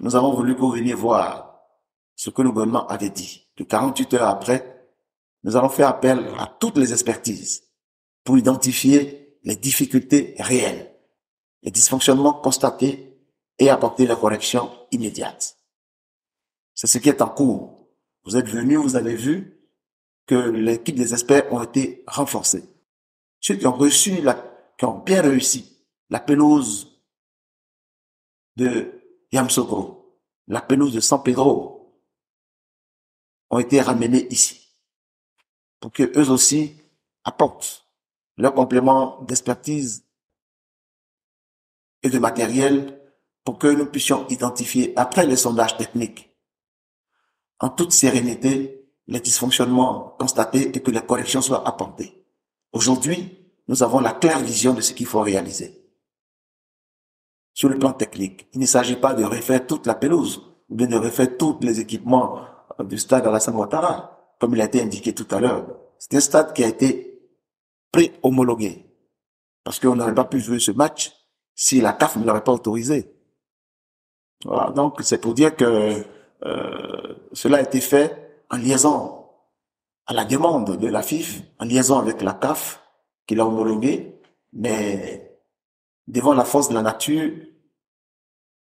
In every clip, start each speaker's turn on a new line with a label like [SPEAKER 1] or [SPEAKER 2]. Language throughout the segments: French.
[SPEAKER 1] nous avons voulu que vous veniez voir ce que le gouvernement avait dit. De 48 heures après, nous allons faire appel à toutes les expertises pour identifier les difficultés réelles, les dysfonctionnements constatés et apporter la correction immédiate. C'est ce qui est en cours. Vous êtes venus, vous avez vu que l'équipe des experts ont été renforcés. Ceux qui ont reçu, la, qui ont bien réussi la pelouse de Yamsogro, la pelouse de San Pedro, ont été ramenés ici pour que eux aussi apportent leur complément d'expertise et de matériel pour que nous puissions identifier après les sondages techniques en toute sérénité les dysfonctionnements constatés et que les corrections soient apportées. Aujourd'hui, nous avons la claire vision de ce qu'il faut réaliser. Sur le plan technique, il ne s'agit pas de refaire toute la pelouse ou de refaire tous les équipements du stade Alassane Ouattara, comme il a été indiqué tout à l'heure. C'est un stade qui a été pré-homologué. Parce qu'on n'aurait pas pu jouer ce match si la CAF ne l'aurait pas autorisé. Voilà, donc c'est pour dire que euh, cela a été fait en liaison à la demande de la FIF, en liaison avec la CAF, qui l'a homologué, mais devant la force de la nature,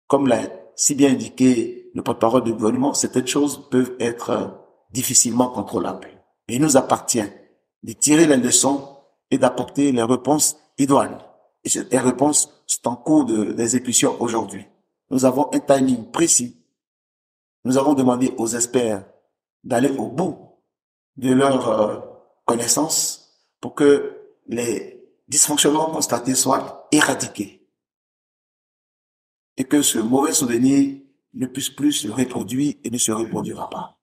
[SPEAKER 1] comme l'a si bien indiqué le porte-parole du gouvernement, certaines choses peuvent être difficilement contrôlables. Il nous appartient de tirer les leçons et d'apporter les réponses idoines. Et ces réponses sont en cours d'exécution aujourd'hui. Nous avons un timing précis. Nous avons demandé aux experts d'aller au bout de leurs euh, connaissances pour que les dysfonctionnements constatés soient éradiqués et que ce mauvais souvenir ne puisse plus se reproduire et ne se reproduira pas.